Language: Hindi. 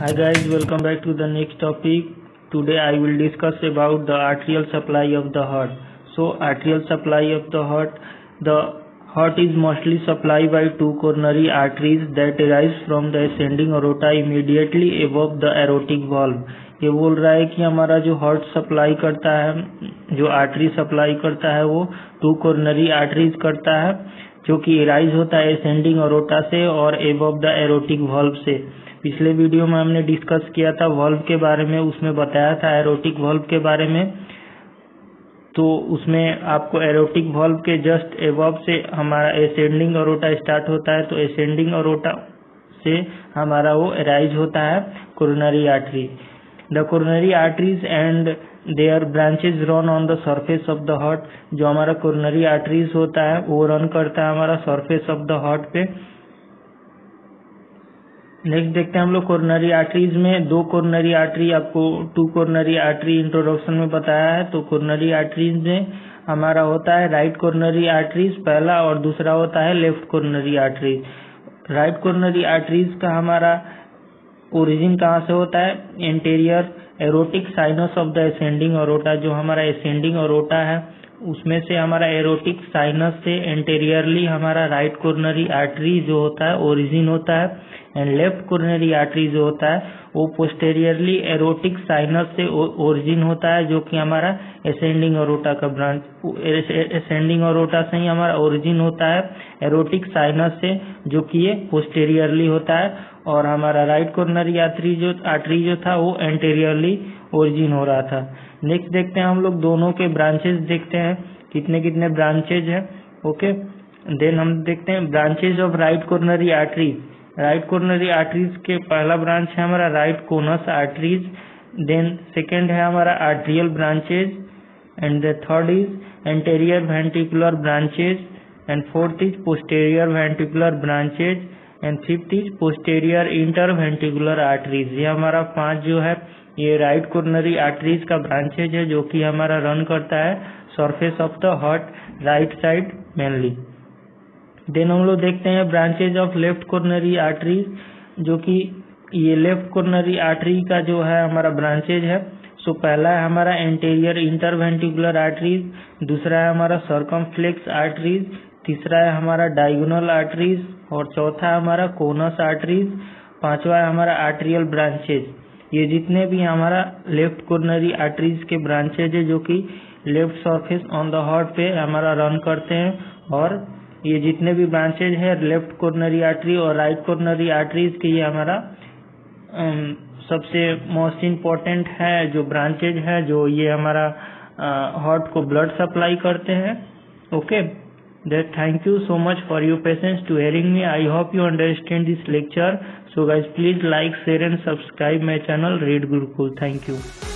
Hi guys, welcome back to the next topic. Today I will discuss about the arterial supply of the heart. So arterial supply of the heart, the heart is mostly supplied by two coronary arteries that arise from the ascending aorta immediately above the aortic valve. ये बोल रहा है कि हमारा जो हार्ट सप्लाई करता है जो आर्टरी सप्लाई करता है वो टू कोरोनरी आर्टरीज करता है जो कि इराइज होता है असेंडिंग अरोटा से और एबव द एरोटिक वॉल्व से। पिछले वीडियो में हमने डिस्कस किया था वॉल्व के बारे में, उसमें बताया था एरोटिक वॉल्व के बारे में। तो उसमें आपको एरोटिक वॉल्व के जस्ट एबव से हमारा एसेंडिंग अरोटा स्टार्ट होता है तो एसेंडिंग अरोटा से हमारा वो एराइज होता है coronary artery the coronary arteries and their branches run on the surface of the heart जो हमारा कोरोनरी आर्टरीज होता है, वो रन करता है हमारा सरफेस ऑफ़ द हार्ट पे। नेक्स्ट देखते हैं हम लोग कोरोनरी आर्टरीज में। दो कोरोनरी आर्टरी आपको टू कोरोनरी आर्टरी इंट्रोडक्शन में बताया है। तो कोरोनरी आर्टरीज में हमारा होता है राइट कोरोनरी आर्टरीज पहला और दूसरा होता है left coronary arteries right coronary arteries का हमारा ओरिजिन कहाँ से होता है? Anterior aortic sinus of the ascending aorta जो हमारा असेंडिंग अरोटा है, उसमें से हमारा एरोटिक साइनस से इंटीरियरली हमारा राइट कोरोनरी आर्टरी जो होता है ओरिजिन होता है एंड लेफ़्ट कोरोनरी आर्टरी जो होता है, वो पोस्टेरियरली एरोटिक साइनस से ओरिजिन होता है, जो कि हमारा असेंडिंग अरोटा का ब्रांच असेंडिंग अरोटा से ही हमारा ओरिजिन होता है एरोटिक साइनस से, जो कि ये पोस्टेरियरली होता है और हमारा राइट कोरोनरी आर्टरी जो आर्टरी जो था, वो एंटेरियरली ओरिजिन हो रहा था। नेक्स्ट देखते हैं हम लोग दोनों के ब्रांचेस देखते हैं, कितने कितने ब्रांचेज है ओके देन हम देखते हैं branches of right coronary artery right coronary arteries के पहला ब्रांच है हमारा right conus arteries then second है हमारा atrial branches and the third is anterior ventricular branches and fourth is posterior ventricular branches and fifth is posterior interventricular arteries ये हमारा पाँच जो है, ये राइट कोरोनरी आर्टरीज का ब्रांचेज है जो कि हमारा रन करता है surface of the heart right side mainly then हम लोग देखते हैं branches of left coronary artery जो कि ये लेफ़्ट कोरोनरी आर्टरी का जो है हमारा ब्रांचेज है। सो पहला है हमारा एंटेरियर इंटरवेंटिकुलर आर्टरीज दूसरा है हमारा सर्कमफ्लेक्स आर्टरीज तीसरा है हमारा डायगोनल आर्टरीज और चौथा हमारा कोनस आर्टरीज पांचवा है हमारा आर्ट्रियल ब्रांचेज ये जितने भी हमारा लेफ़्ट कोरोनरी आर्टरीज के ब्रांचेज है, जो कि left surface on the heart पे हमारा रन करते हैं, और ये जितने भी ब्रांचेज है लेफ़्ट कोरोनरी आर्टरी और राइट कोरोनरी आर्टरीज के ये हमारा सबसे मोस्ट इम्पोर्टेंट है जो ब्रांचेज है, जो ये हमारा हार्ट को ब्लड सप्लाई करते हैं। Okay that thank you so much for your patience to hearing me. I hope you understand this lecture. So guys please like share and subscribe my channel read gurukul. Thank you